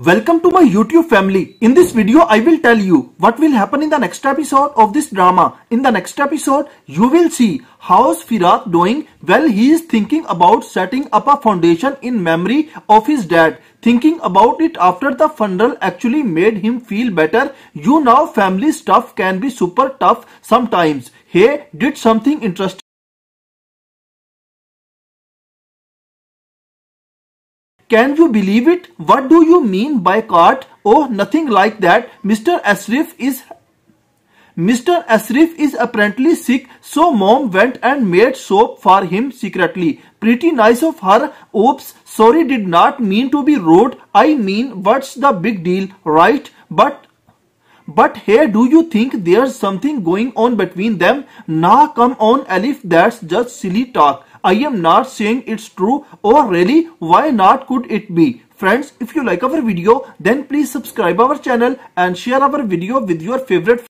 Welcome to my YouTube family. In this video, I will tell you what will happen in the next episode of this drama. In the next episode, you will see how's Firat doing? Well, he is thinking about setting up a foundation in memory of his dad. Thinking about it after the funeral actually made him feel better. You know family stuff can be super tough sometimes. Hey, did something interesting Can you believe it? What do you mean by cart? Oh, nothing like that. Mr. Asrif is Mr. Asrif is apparently sick, so mom went and made soap for him secretly. Pretty nice of her. Oops, sorry, did not mean to be rude. I mean, what's the big deal, right? But but hey, do you think there's something going on between them? Nah, come on, Alif, that's just silly talk. I am not saying it's true. or really? Why not could it be? Friends, if you like our video, then please subscribe our channel and share our video with your favorite